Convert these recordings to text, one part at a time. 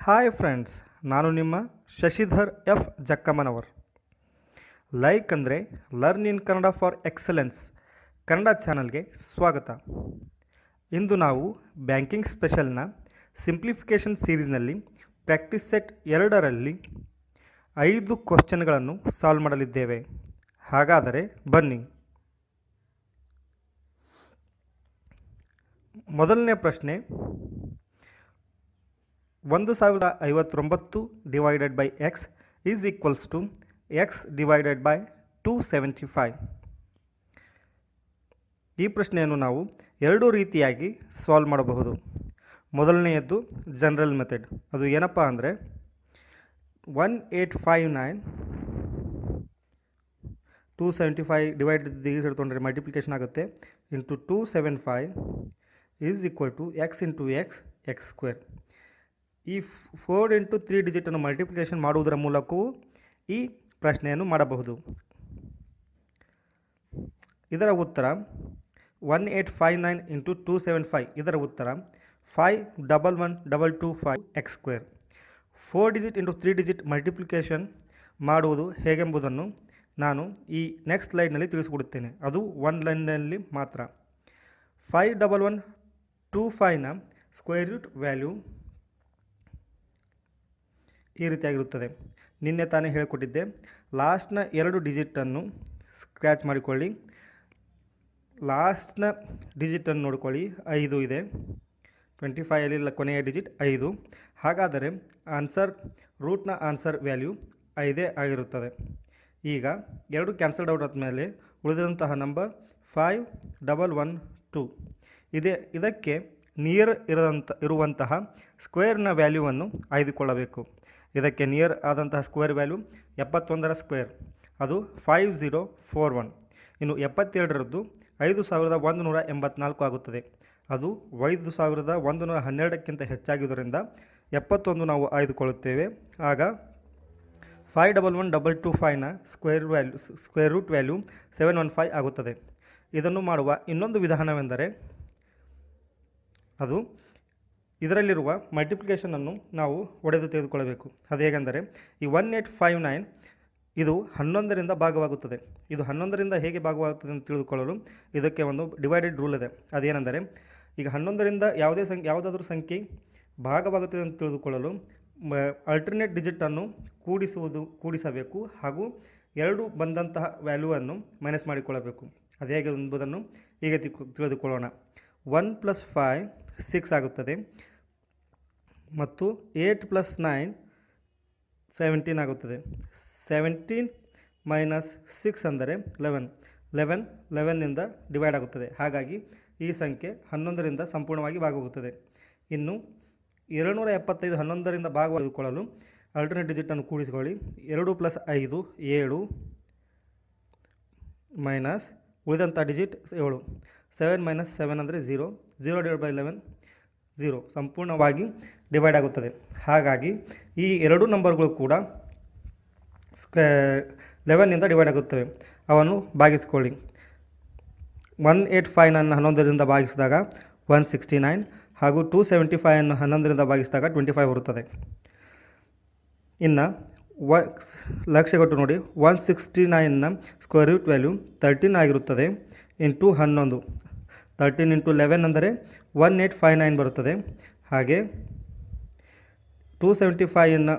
Hi friends ನಾನು ನಿಮ್ಮ Shashidhar F. Jakkammanavar. Like ಅಂದರೆ learn in Kannada for excellence Kannada ಚಾನಲ್ಗೆ ಸ್ವಾಗತ. ಇಂದು ನಾವು ಬ್ಯಾಂಕಿಂಗ್ ಸ್ಪೆಷಲ್ನ ಸಿಂಪ್ಲಿಫಿಕೇಷನ್ ಸೀರೀಸ್ನಲ್ಲಿ ಪ್ರಾಕ್ಟೀಸ್ ಸೆಟ್ ಎರಡರಲ್ಲಿ ಐದು ಕ್ವಶನ್ಗಳನ್ನು ಸಾಲ್ವ್ ಮಾಡಲಿದ್ದೇವೆ. ಹಾಗಾದರೆ ಬನ್ನಿ. ಮೊದಲನೇ ಪ್ರಶ್ನೆ ಒಂದು ಸಾವಿರದ ಐವತ್ತೊಂಬತ್ತು divided by x is equals to x divided by two seventy five ಈ ಪ್ರಶ್ನೆಯನ್ನು ನಾವು ಎರಡು ರೀತಿಯಾಗಿ ಸಾಲ್ವ್ ಮಾಡಬಹುದು. ಮೊದಲನೆಯದ್ದು ಜನರಲ್ ಮೆಥಡ್ ಅದು ಏನಪ್ಪ ಅಂದರೆ one eight five nine two seventy five divide these ತೊಗೊಂಡ್ರೆ ಮಲ್ಟಿಪ್ಲಿಕೇಶನ್ ಆಗುತ್ತೆ into two seven five is equal to x into x x square ಈ ಫೋರ್ ಇಂಟು ತ್ರೀ ಡಿಜಿಟನ್ನು ಮಲ್ಟಿಪ್ಲಿಕೇಶನ್ ಮಾಡುವುದರ ಮೂಲಕವೂ ಈ ಪ್ರಶ್ನೆಯನ್ನು ಮಾಡಬಹುದು. ಇದರ ಉತ್ತರ one eight five nine into two seven five ಇದರ ಉತ್ತರ five double one double two five x square four digit into three digit multiplication ಮಾಡುವುದು ಹೇಗೆಂಬುದನ್ನು ನಾನು ಈ ನೆಕ್ಸ್ಟ್ ಲೈನ್ನಲ್ಲಿ ತಿಳಿಸಿಕೊಡುತ್ತೇನೆ. ಅದು ಒನ್ ಲೈನ್ನಲ್ಲಿ ಮಾತ್ರ. ಫೈವ್ ಡಬಲ್ ಒನ್ ಟೂ ಫೈವ್ನ ಸ್ಕ್ವೇರ್ ರೂಟ್ ವ್ಯಾಲ್ಯೂ ಈ ರೀತಿಯಾಗಿರುತ್ತದೆ. ನಿನ್ನೆ ತಾನೇ ಹೇಳಿಕೊಟ್ಟಿದ್ದೆ, ಲಾಸ್ಟ್ನ ಎರಡು ಡಿಜಿಟನ್ನು ಸ್ಕ್ರ್ಯಾಚ್ ಮಾಡಿಕೊಳ್ಳಿ. ಲಾಸ್ಟ್ನ ಡಿಜಿಟನ್ನು ನೋಡಿಕೊಳ್ಳಿ, ಐದು ಇದೆ. ಟ್ವೆಂಟಿ ಫೈವಲ್ಲಿ ಕೊನೆಯ ಡಿಜಿಟ್ ಐದು. ಹಾಗಾದರೆ ಆನ್ಸರ್, ರೂಟ್ನ ಆನ್ಸರ್ ವ್ಯಾಲ್ಯೂ ಐದೇ ಆಗಿರುತ್ತದೆ. ಈಗ ಎರಡು ಕ್ಯಾನ್ಸಲ್ಡ್ ಔಟ್ ಆದಮೇಲೆ ಉಳಿದಂತಹ number five double one two. ಇದೆ, ಇದಕ್ಕೆ ನಿಯರ್ ಇರದಂಥ ಇರುವಂತಹ ಸ್ಕ್ವೇರ್ನ ವ್ಯಾಲ್ಯೂವನ್ನು ಆಯ್ದುಕೊಳ್ಳಬೇಕು. ಇದಕ್ಕೆ ನಿಯರ್ ಆದಂತಹ ಸ್ಕ್ವೇರ್ ವ್ಯಾಲ್ಯೂ ಎಪ್ಪತ್ತೊಂದರ ಸ್ಕ್ವೇರ್ ಅದು ಫೈವ್ ಝೀರೋ ಫೋರ್ ಒನ್ ಇನ್ನು ಎಪ್ಪತ್ತೆರಡರದ್ದು ಐದು ಸಾವಿರದ ಒಂದು ನೂರ ಎಂಬತ್ನಾಲ್ಕು ಆಗುತ್ತದೆ. ಅದು ಐದು ಸಾವಿರದ ಒಂದು ನೂರ ಹನ್ನೆರಡಕ್ಕಿಂತ ಹೆಚ್ಚಾಗಿದ್ದರಿಂದ ಎಪ್ಪತ್ತೊಂದು ನಾವು ಆಯ್ದುಕೊಳ್ಳುತ್ತೇವೆ. ಆಗ five double one double two ಫೈವ್ನ square value square root value seven one five ಆಗುತ್ತದೆ. ಇದನ್ನು ಮಾಡುವ ಇನ್ನೊಂದು ವಿಧಾನವೆಂದರೆ ಅದು ಇದರಲ್ಲಿರುವ ಮಲ್ಟಿಪ್ಲಿಕೇಶನನ್ನು ನಾವು ಒಡೆದು ತೆಗೆದುಕೊಳ್ಳಬೇಕು. ಅದು ಹೇಗೆಂದರೆ, ಈ ಒನ್ ಏಟ್ ಫೈವ್ ನೈನ್ ಇದು ಹನ್ನೊಂದರಿಂದ ಭಾಗವಾಗುತ್ತದೆ. ಇದು ಹನ್ನೊಂದರಿಂದ ಹೇಗೆ ಭಾಗವಾಗುತ್ತದೆ ಅಂತ ತಿಳಿದುಕೊಳ್ಳಲು ಇದಕ್ಕೆ ಒಂದು ಡಿವೈಡೆಡ್ ರೂಲ್ ಇದೆ. ಅದೇನೆಂದರೆ, ಈಗ ಹನ್ನೊಂದರಿಂದ ಯಾವುದೇ ಸಂಖ್ಯೆ, ಯಾವುದಾದ್ರೂ ಸಂಖ್ಯೆ ಭಾಗವಾಗುತ್ತದೆ ಅಂತ ತಿಳಿದುಕೊಳ್ಳಲು ಅಲ್ಟರ್ನೇಟ್ ಡಿಜಿಟನ್ನು ಕೂಡಿಸುವುದು, ಕೂಡಿಸಬೇಕು ಹಾಗೂ ಎರಡು ಬಂದಂತಹ ವ್ಯಾಲ್ಯೂವನ್ನು ಮೈನಸ್ ಮಾಡಿಕೊಳ್ಳಬೇಕು. ಅದು ಹೇಗೆ ಎಂಬುದನ್ನು ಈಗ ತಿಳಿದುಕೊಳ್ಳೋಣ. ಒನ್ ಪ್ಲಸ್ ಫೈವ್ ಸಿಕ್ಸ್ ಆಗುತ್ತದೆ. ಮತ್ತು ಏಟ್ ಪ್ಲಸ್ ನೈನ್ ಸೆವೆಂಟೀನ್ ಆಗುತ್ತದೆ. ಸೆವೆಂಟೀನ್ ಮೈನಸ್ ಸಿಕ್ಸ್ ಅಂದರೆ ಲೆವೆನ್ ಲೆವೆನ್ ಲೆವೆನ್ನಿಂದ ಡಿವೈಡ್ ಆಗುತ್ತದೆ. ಹಾಗಾಗಿ ಈ ಸಂಖ್ಯೆ ಹನ್ನೊಂದರಿಂದ ಸಂಪೂರ್ಣವಾಗಿ ಭಾಗವಾಗುತ್ತದೆ. ಇನ್ನು ಎರಡುನೂರ ಎಪ್ಪತ್ತೈದು ಹನ್ನೊಂದರಿಂದ ಭಾಗವಹಿಸಿಕೊಳ್ಳಲು ಅಲ್ಟರ್ನೇಟ್ ಡಿಜಿಟನ್ನು ಕೂಡಿಸಿಕೊಳ್ಳಿ. ಎರಡು ಪ್ಲಸ್ ಐದು, ಏಳು ಮೈನಸ್ ಉಳಿದಂಥ ಡಿಜಿಟ್ ಏಳು. ಸೆವೆನ್ ಮೈನಸ್ ಸೆವೆನ್ ಅಂದರೆ zero zero divide by eleven zero ಸಂಪೂರ್ಣವಾಗಿ ಡಿವೈಡ್ ಆಗುತ್ತದೆ. ಹಾಗಾಗಿ ಈ ಎರಡು ನಂಬರ್ಗಳು ಕೂಡ ಸ್ಕ್ವೇ ಲೆವೆನ್ನಿಂದ ಡಿವೈಡ್ ಆಗುತ್ತವೆ. ಅವನ್ನು ಭಾಗಿಸ್ಕೊಳ್ಳಿ. ಒನ್ ಏಯ್ಟ್ ಫೈವ್ ನನ್ನ ಹನ್ನೊಂದರಿಂದ ಭಾಗಿಸಿದಾಗ ಒನ್ ಸಿಕ್ಸ್ಟಿ ನೈನ್ ಹಾಗೂ ಟೂ ಸೆವೆಂಟಿ ಫೈವನ್ನು ಹನ್ನೊಂದರಿಂದ ಭಾಗಿಸಿದಾಗ ಟ್ವೆಂಟಿ ಫೈವ್ ಬರುತ್ತದೆ. ಇನ್ನು ವ ಲಕ್ಷ್ಯ ಕೊಟ್ಟು ನೋಡಿ. ಒನ್ ಸಿಕ್ಸ್ಟಿ ನೈನ್ನ ಸ್ಕ್ವೇರ್ ರೂಟ್ ವ್ಯಾಲ್ಯೂ ತರ್ಟೀನ್ ಆಗಿರುತ್ತದೆ. ಇಂಟು ಹನ್ನೊಂದು. ತರ್ಟೀನ್ ಇಂಟು ಲೆವೆನ್ ಅಂದರೆ ಒನ್ ಏಯ್ಟ್ ಫೈ ನೈನ್ ಬರುತ್ತದೆ. ಹಾಗೆ ಟೂ ಸೆವೆಂಟಿ ಫೈವನ್ನು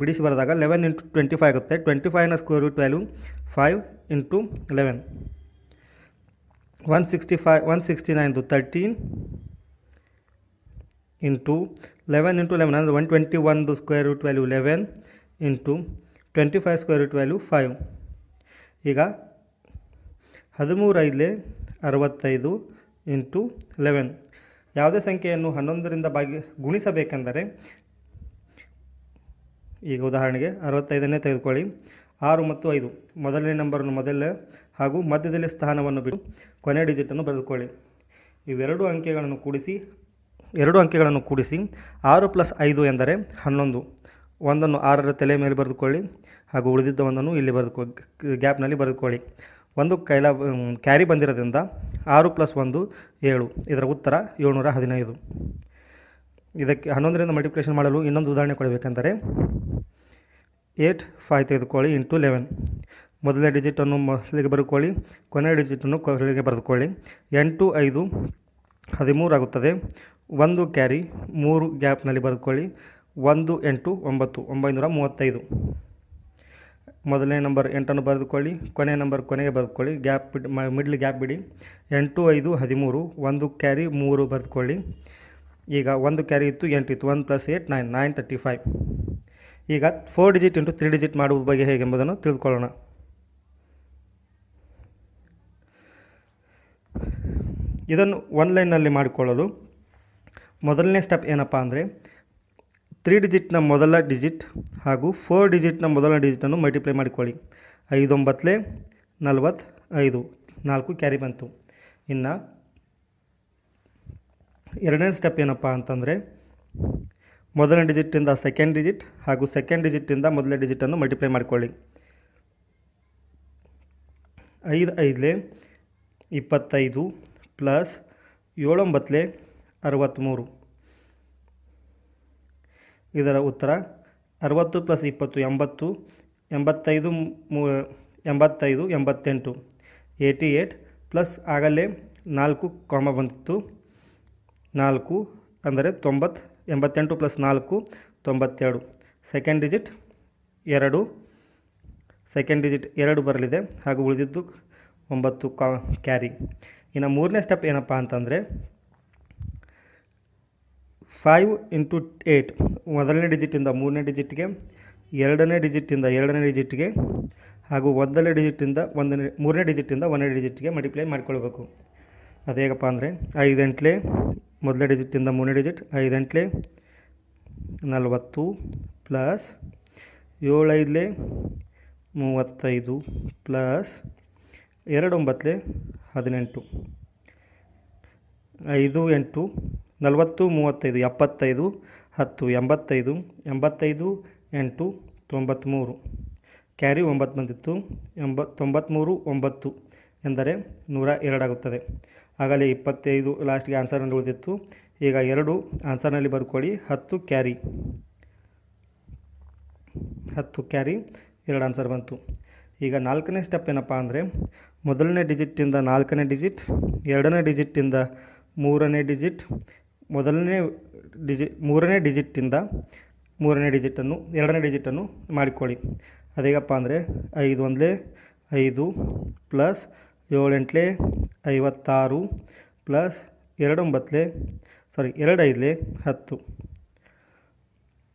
ಬಿಡಿಸಿ ಬರೆದಾಗ ಲೆವೆನ್ ಇಂಟು ಟ್ವೆಂಟಿ ಫೈ ಆಗುತ್ತೆ. Twenty ಫೈವ್ನ square root value five into eleven one sixty five one sixty ನೈನ್ದು thirteen into eleven into eleven ಅಂದರೆ one twenty ಒನ್ದು square root value eleven into twenty five square root value five ಈಗ ಹದಿಮೂರು ಐದಲೇ ಅರವತ್ತೈದು into eleven ಯಾವುದೇ ಸಂಖ್ಯೆಯನ್ನು ಹನ್ನೊಂದರಿಂದ ಭಾಗಿ, ಗುಣಿಸಬೇಕೆಂದರೆ, ಈಗ ಉದಾಹರಣೆಗೆ ಅರವತ್ತೈದನ್ನೇ ತೆಗೆದುಕೊಳ್ಳಿ. ಆರು ಮತ್ತು ಐದು, ಮೊದಲನೇ ನಂಬರನ್ನು ಮೊದಲೇ ಹಾಗೂ ಮಧ್ಯದಲ್ಲಿ ಸ್ಥಾನವನ್ನು ಬಿಟ್ಟು ಕೊನೆ ಡಿಜಿಟನ್ನು ಬರೆದುಕೊಳ್ಳಿ. ಇವೆರಡು ಅಂಕೆಗಳನ್ನು ಕೂಡಿಸಿ, ಎರಡು ಅಂಕೆಗಳನ್ನು ಕೂಡಿಸಿ, ಆರು ಪ್ಲಸ್ ಐದು ಎಂದರೆ ಹನ್ನೊಂದು. ಒಂದನ್ನು ಆರರ ತಲೆ ಮೇಲೆ ಬರೆದುಕೊಳ್ಳಿ ಹಾಗೂ ಉಳಿದಿದ್ದ ಒಂದನ್ನು ಇಲ್ಲಿ ಬರೆದುಕೊ, ಗ್ಯಾಪ್ನಲ್ಲಿ ಬರೆದುಕೊಳ್ಳಿ. ಒಂದು ಕೈಲ ಕ್ಯಾರಿ ಬಂದಿರೋದ್ರಿಂದ ಆರು ಪ್ಲಸ್ ಒಂದು ಏಳು. ಇದರ ಉತ್ತರ ಏಳ್ನೂರ ಹದಿನೈದು. ಇದಕ್ಕೆ ಹನ್ನೊಂದರಿಂದ ಮಲ್ಟಿಪ್ಲಿಕೇಶನ್ ಮಾಡಲು ಇನ್ನೊಂದು ಉದಾಹರಣೆ ಕೊಡಬೇಕೆಂದರೆ ಏಟ್ ಫೈವ್ ತೆಗೆದುಕೊಳ್ಳಿ ಇಂಟು ಲೆವೆನ್. ಮೊದಲನೇ ಡಿಜಿಟನ್ನು ಮೊದಲಿಗೆ ಬರೆದುಕೊಳ್ಳಿ ಕೊನೆಯ ಡಿಜಿಟನ್ನು ಕೊನೆಗೆ ಬರೆದುಕೊಳ್ಳಿ ಎಂಟು ಐದು ಹದಿಮೂರು ಆಗುತ್ತದೆ. ಒಂದು ಕ್ಯಾರಿ ಮೂರು ಗ್ಯಾಪ್ನಲ್ಲಿ ಬರೆದುಕೊಳ್ಳಿ ಒಂದು ಎಂಟು ಒಂಬತ್ತು, ಒಂಬೈನೂರ ಮೂವತ್ತೈದು. ಮೊದಲನೇ ನಂಬರ್ ಎಂಟನ್ನು ಬರೆದುಕೊಳ್ಳಿ, ಕೊನೆಯ ನಂಬರ್ ಕೊನೆಗೆ ಬರೆದುಕೊಳ್ಳಿ, ಗ್ಯಾಪ್ ಬಿಡಿ ಮಿಡ್ಲ್ ಗ್ಯಾಪ್ ಬಿಡಿ. ಎಂಟು, ಐದು, ಹದಿಮೂರು, ಒಂದು ಕ್ಯಾರಿ, ಮೂರು ಬರೆದುಕೊಳ್ಳಿ. ಈಗ ಒಂದು ಕ್ಯಾರಿ ಇತ್ತು, ಎಂಟು ಇತ್ತು one plus eight, nine nine thirty five. ಈಗ four digit into three digit ಮಾಡುವ ಬಗ್ಗೆ ಹೇಗೆ ಎಂಬುದನ್ನು ತಿಳಿದುಕೊಳ್ಳೋಣ. ಇದನ್ನು ಒನ್ಲೈನ್ನಲ್ಲಿ ಮಾಡಿಕೊಳ್ಳಲು ಮೊದಲನೇ ಸ್ಟೆಪ್ ಏನಪ್ಪ ಅಂದರೆ ತ್ರೀ ಡಿಜಿಟ್ನ ಮೊದಲ ಡಿಜಿಟ್ ಹಾಗೂ ಫೋರ್ ಡಿಜಿಟ್ನ ಮೊದಲ ಡಿಜಿಟನ್ನು ಮಲ್ಟಿಪ್ಲೈ ಮಾಡಿಕೊಳ್ಳಿ. ಐದೊಂಬತ್ತಲೇ ನಲ್ವತ್ತು ಐದು ನಾಲ್ಕು ಕ್ಯಾರಿ ಬಂತು. ಇನ್ನು ಎರಡನೇ ಸ್ಟೆಪ್ ಏನಪ್ಪ ಅಂತಂದರೆ ಮೊದಲನೇ ಡಿಜಿಟಿಂದ ಸೆಕೆಂಡ್ ಡಿಜಿಟ್ ಹಾಗೂ ಸೆಕೆಂಡ್ ಡಿಜಿಟಿಂದ ಮೊದಲನೇ ಡಿಜಿಟನ್ನು ಮಲ್ಟಿಪ್ಲೈ ಮಾಡಿಕೊಳ್ಳಿ. ಐದು ಐದಲೇ ಇಪ್ಪತ್ತೈದು ಪ್ಲಸ್ ಏಳೊಂಬತ್ತಲೇ ಅರವತ್ತ್ಮೂರು ಇದರ ಉತ್ತರ ಅರವತ್ತು ಪ್ಲಸ್ ಇಪ್ಪತ್ತು ಎಂಬತ್ತು, ಎಂಬತ್ತೈದು ಮೂ, ಎಂಬತ್ತೈದು, ಎಂಬತ್ತೆಂಟು. ಏಯ್ಟಿ ಏಯ್ಟ್ ಪ್ಲಸ್ ಆಗಲೇ ನಾಲ್ಕು ಕಾಮ ಬಂದಿತ್ತು. ನಾಲ್ಕು ಅಂದರೆ ತೊಂಬತ್ತು, ಎಂಬತ್ತೆಂಟು ಪ್ಲಸ್ ನಾಲ್ಕು ತೊಂಬತ್ತೆರಡು. ಸೆಕೆಂಡ್ ಡಿಜಿಟ್ ಎರಡು. ಸೆಕೆಂಡ್ ಡಿಜಿಟ್ ಎರಡು ಬರಲಿದೆ ಹಾಗೂ ಉಳಿದಿದ್ದು ಒಂಬತ್ತು ಕಾ, ಕ್ಯಾರಿ. ಇನ್ನು ಮೂರನೇ ಸ್ಟೆಪ್ ಏನಪ್ಪ ಅಂತಂದರೆ ಫೈವ್ ಇಂಟು ಏಯ್ಟ್ ಮೊದಲನೇ ಡಿಜಿಟಿಂದ ಮೂರನೇ ಡಿಜಿಟ್ಗೆ ಎರಡನೇ ಡಿಜಿಟಿಂದ ಎರಡನೇ ಡಿಜಿಟ್ಗೆ ಹಾಗೂ ಒಂದನೇ ಡಿಜಿಟಿಂದ ಒಂದನೇ, ಮೂರನೇ ಡಿಜಿಟಿಂದ ಒಂದನೇ ಡಿಜಿಟ್ಗೆ ಮಲ್ಟಿಪ್ಲೈ ಮಾಡ್ಕೊಳ್ಬೇಕು. ಅದು ಹೇಗಪ್ಪ ಅಂದರೆ, ಐದೆಂಟ್ಲೆ, ಮೊದಲನೇ ಡಿಜಿಟಿಂದ ಮೂರನೇ ಡಿಜಿಟ್ ಐದೆಂಟ್ಲೆ, ನಲವತ್ತು ಪ್ಲಸ್ ಏಳೈದಲೇ, ಮೂವತ್ತೈದು ಪ್ಲಸ್ ಎರಡು ಒಂಬತ್ತಲೇ ಹದಿನೆಂಟು. ಐದು ಎಂಟು ನಲವತ್ತು, ಮೂವತ್ತೈದು, ಎಪ್ಪತ್ತೈದು, ಹತ್ತು, ಎಂಬತ್ತೈದು ಎಂಬತ್ತೈದು, ಎಂಟು ತೊಂಬತ್ತ್ಮೂರು ಕ್ಯಾರಿ ಒಂಬತ್ತು ಬಂದಿತ್ತು. ಎಂಬ ತೊಂಬತ್ತ್ಮೂರು ಒಂಬತ್ತು ಎಂದರೆ ನೂರ ಎರಡಾಗುತ್ತದೆ ಆಗಲೇ ಇಪ್ಪತ್ತೈದು ಲಾಸ್ಟ್ಗೆ ಆನ್ಸರ್ನಲ್ಲಿ ಉಳಿದಿತ್ತು. ಈಗ ಎರಡು ಆನ್ಸರ್ನಲ್ಲಿ ಬರ್ಕೊಳ್ಳಿ. ಹತ್ತು ಕ್ಯಾರಿ. ಹತ್ತು ಕ್ಯಾರಿ, ಎರಡು ಆನ್ಸರ್ ಬಂತು. ಈಗ ನಾಲ್ಕನೇ ಸ್ಟೆಪ್ ಏನಪ್ಪ ಅಂದರೆ, ಮೊದಲನೇ ಡಿಜಿಟಿಂದ ನಾಲ್ಕನೇ ಡಿಜಿಟ್ ಎರಡನೇ ಡಿಜಿಟಿಂದ ಮೂರನೇ ಡಿಜಿಟ್ ಮೊದಲನೇ ಡಿಜಿ ಮೂರನೇ ಡಿಜಿಟಿಂದ ಮೂರನೇ ಡಿಜಿಟನ್ನು ಎರಡನೇ ಡಿಜಿಟನ್ನು ಮಾಡಿಕೊಳ್ಳಿ. ಅದೇಗಪ್ಪ ಅಂದರೆ ಐದು ಒಂದಲೇ ಐದು ಪ್ಲಸ್ ಏಳೆಂಟ್ಲೆ ಐವತ್ತಾರು ಪ್ಲಸ್ ಎರಡು ಒಂಬತ್ತಲೇ ಸಾರಿ ಎರಡು ಹತ್ತು.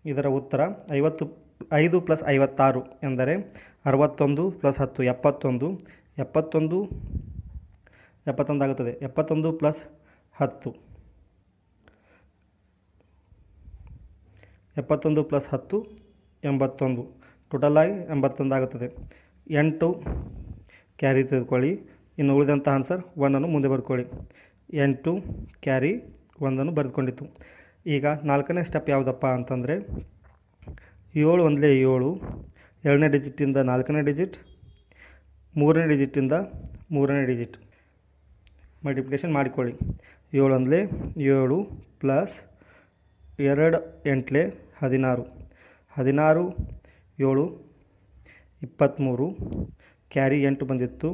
ಇದರ ಉತ್ತರ ಐವತ್ತು, ಐದು ಪ್ಲಸ್ ಐವತ್ತಾರು ಎಂದರೆ ಅರವತ್ತೊಂದು ಪ್ಲಸ್ ಹತ್ತು, ಎಪ್ಪತ್ತೊಂದು ಎಪ್ಪತ್ತೊಂದು ಎಪ್ಪತ್ತೊಂದು ಆಗುತ್ತದೆ. ಎಪ್ಪತ್ತೊಂದು ಪ್ಲಸ್ ಹತ್ತು. ಎಪ್ಪತ್ತೊಂದು ಪ್ಲಸ್ ಹತ್ತು, ಎಂಬತ್ತೊಂದು. ಟೋಟಲಾಗಿ ಎಂಬತ್ತೊಂದು ಆಗುತ್ತದೆ. ಎಂಟು ಕ್ಯಾರಿ ತೆಗೆದುಕೊಳ್ಳಿ. ಇನ್ನು ಉಳಿದಂಥ ಆನ್ಸರ್ ಒಂದನ್ನು ಮುಂದೆ ಬರ್ಕೊಳ್ಳಿ. ಎಂಟು ಕ್ಯಾರಿ ಒಂದನ್ನು ಬರೆದುಕೊಂಡಿತ್ತು. ಈಗ ನಾಲ್ಕನೇ ಸ್ಟೆಪ್ ಯಾವುದಪ್ಪ ಅಂತಂದರೆ, ಏಳು ಒಂದಲೇ ಏಳು, ಎರಡನೇ ಡಿಜಿಟಿಂದ ನಾಲ್ಕನೇ ಡಿಜಿಟ್ ಮೂರನೇ ಡಿಜಿಟಿಂದ ಮೂರನೇ ಡಿಜಿಟ್ ಮಲ್ಟಿಪ್ಲಿಕೇಶನ್ ಮಾಡಿಕೊಳ್ಳಿ. ಏಳು ಒಂದಲೇ ಏಳು ಪ್ಲಸ್ ಎರಡು ಎಂಟ್ಲೆ ಹದಿನಾರು ಹದಿನಾರು, ಏಳು ಇಪ್ಪತ್ತ್ಮೂರು ಕ್ಯಾರಿ ಎಂಟು ಬಂದಿತ್ತು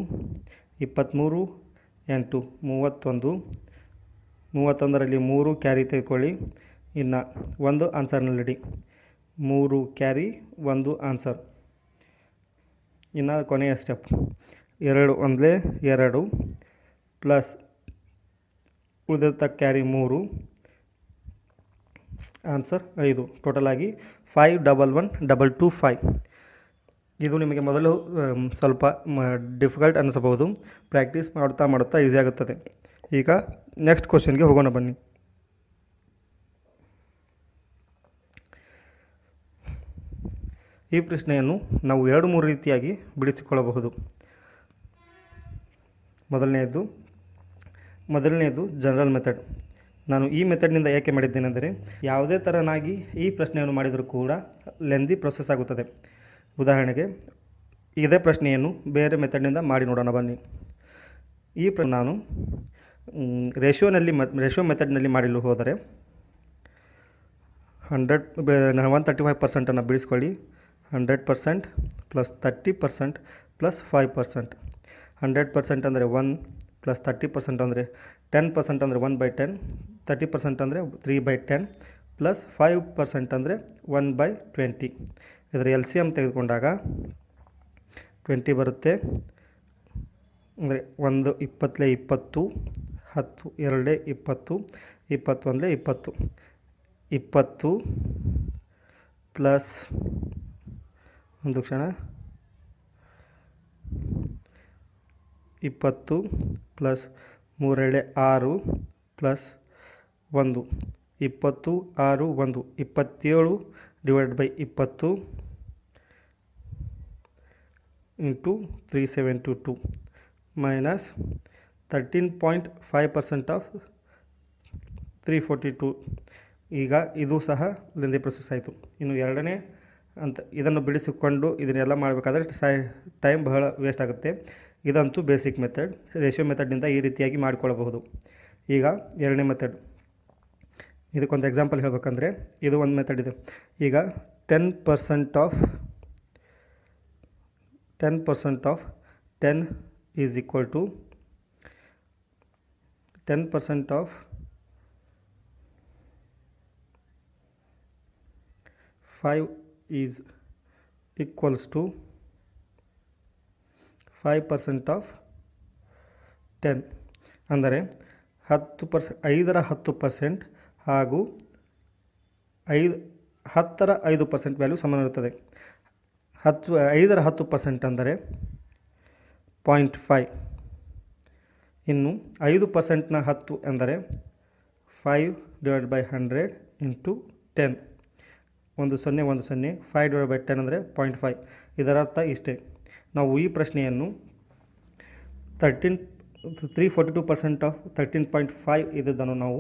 ಇಪ್ಪತ್ತ್ಮೂರು ಎಂಟು, ಮೂವತ್ತೊಂದು, ಮೂವತ್ತೊಂದರಲ್ಲಿ ಮೂರು ಕ್ಯಾರಿ ತೆಗೆದುಕೊಳ್ಳಿ. ಇನ್ನು ಒಂದು ಆನ್ಸರ್ನಲ್ಲಿಡಿ ಮೂರು ಕ್ಯಾರಿ, ಒಂದು ಆನ್ಸರ್. ಇನ್ನು ಕೊನೆಯ ಸ್ಟೆಪ್. ಎರಡು ಒಂದಲೇ ಎರಡು ಪ್ಲಸ್ ಉಳಿದಿರ್ತ ಕ್ಯಾರಿ ಮೂರು ಆನ್ಸರ್ ಐದು. ಟೋಟಲಾಗಿ five double one double two five ಇದು ನಿಮಗೆ ಮೊದಲು ಸ್ವಲ್ಪ ಡಿಫಿಕಲ್ಟ್ ಅನ್ನಿಸಬಹುದು ಪ್ರಾಕ್ಟೀಸ್ ಮಾಡುತ್ತಾ ಮಾಡುತ್ತಾ ಈಸಿ ಆಗುತ್ತದೆ. ಈಗ ನೆಕ್ಸ್ಟ್ ಕ್ವಶನ್ಗೆ ಹೋಗೋಣ ಬನ್ನಿ. ಈ ಪ್ರಶ್ನೆಯನ್ನು ನಾವು ಎರಡು ಮೂರು ರೀತಿಯಾಗಿ ಬಿಡಿಸಿಕೊಳ್ಳಬಹುದು. ಮೊದಲನೆಯದು ಮೊದಲನೆಯದು ಜನರಲ್ ಮೆಥಡ್ ನಾನು ಈ ಮೆಥಡ್ನಿಂದ ಏಕೆ ಮಾಡಿದ್ದೇನೆಂದರೆ ಯಾವುದೇ ಥರನಾಗಿ ಈ ಪ್ರಶ್ನೆಯನ್ನು ಮಾಡಿದರೂ ಕೂಡ ಲೆಂದಿ ಪ್ರೊಸೆಸ್ ಆಗುತ್ತದೆ. ಉದಾಹರಣೆಗೆ, ಇದೇ ಪ್ರಶ್ನೆಯನ್ನು ಬೇರೆ ಮೆಥಡ್ನಿಂದ ಮಾಡಿ ನೋಡೋಣ ಬನ್ನಿ. ಈ ಪ್ರ, ನಾನು ರೇಷಿಯೋನಲ್ಲಿ ಮ, ರೇಷಿಯೋ ಮೆಥಡ್ನಲ್ಲಿ ಮಾಡಲು ಹೋದರೆ ಹಂಡ್ರೆಡ್ ಒನ್ ತರ್ಟಿ ಫೈವ್ ಪರ್ಸೆಂಟನ್ನು ಬಿಡಿಸ್ಕೊಳ್ಳಿ. Hundred percent plus thirty percent plus five percent. Hundred percent ಅಂದರೆ ಒನ್ ಪ್ಲಸ್ ತರ್ಟಿ ಪರ್ಸೆಂಟ್ ಅಂದರೆ ಟೆನ್ ಪರ್ಸೆಂಟ್ ಅಂದರೆ one by ten thirty percent ಅಂದರೆ three by ten plus five percent ಅಂದರೆ one by twenty ಇದರ L C M ತೆಗೆದುಕೊಂಡಾಗ twenty ಬರುತ್ತೆ. ಅಂದರೆ ಒಂದು ಇಪ್ಪತ್ತಲೇ ಇಪ್ಪತ್ತು, ಹತ್ತು ಎರಡೇ ಇಪ್ಪತ್ತು, ಇಪ್ಪತ್ತೊಂದಲೇ ಇಪ್ಪತ್ತು. ಇಪ್ಪತ್ತು ಪ್ಲಸ್ ಒಂದು ಕ್ಷಣ. ಇಪ್ಪತ್ತು ಪ್ಲಸ್ ಮೂರೆರಡೆ ಆರು ಪ್ಲಸ್ ಒಂದು, ಇಪ್ಪತ್ತು ಆರು ಒಂದು, ಇಪ್ಪತ್ತೇಳು ಡಿವೈಡ್ ಬೈ ಇಪ್ಪತ್ತು into three seven two two minus thirteen point five percent of three forty two. ಈಗ ಇದು ಸಹ ಲೆಂದಿ ಪ್ರೊಸೆಸ್ ಆಯಿತು. ಇನ್ನು ಎರಡನೇ ಅಂತ ಇದನ್ನು ಬಿಡಿಸಿಕೊಂಡು ಇದನ್ನೆಲ್ಲ ಮಾಡಬೇಕಾದ್ರೆ ಟೈಮ್ ಬಹಳ ವೇಸ್ಟ್ ಆಗುತ್ತೆ. ಇದಂತೂ ಬೇಸಿಕ್ ಮೆಥಡ್ ರೇಷಿಯೋ ಮೆಥಡ್ನಿಂದ ಈ ರೀತಿಯಾಗಿ ಮಾಡಿಕೊಳ್ಳಬಹುದು ಈಗ ಎರಡನೇ ಮೆಥಡ್ ಇದಕ್ಕೊಂದು ಎಕ್ಸಾಂಪಲ್ ಹೇಳಬೇಕಂದ್ರೆ ಇದು ಒಂದು ಮೆಥಡ್ ಇದೆ. ಈಗ ten percent of ten percent of ten is equal to ten percent of five is equals to five percent of ten ಅಂದರೆ ಹತ್ತು ಪರ್ಸೆ, ಐದರ ಹತ್ತು ಪರ್ಸೆಂಟ್ ಹಾಗೂ ಐದು, ಹತ್ತರ ಐದು ಪರ್ಸೆಂಟ್ ವ್ಯಾಲ್ಯೂ ಸಮಾನವಿರುತ್ತದೆ ಹತ್ತು, ಐದರ ಹತ್ತು ಪರ್ಸೆಂಟ್ ಅಂದರೆ ಪಾಯಿಂಟ್ ಫೈವ್ ಇನ್ನು ಐದು ಪರ್ಸೆಂಟ್ನ ಹತ್ತು ಎಂದರೆ five divide by hundred into ten ಒಂದು ಸೊನ್ನೆ ಒಂದು ಸೊನ್ನೆ ಫೈವ್ ಡಿವೈಡ್ ಬೈ ಟೆನ್ ಅಂದರೆ ಪಾಯಿಂಟ್ ಫೈವ್ ಇದರ ಅರ್ಥ ಇಷ್ಟೇ. ನಾವು ಈ ಪ್ರಶ್ನೆಯನ್ನು thirteen three forty two percent of thirteen point five ಇದ್ದದ್ದನ್ನು ನಾವು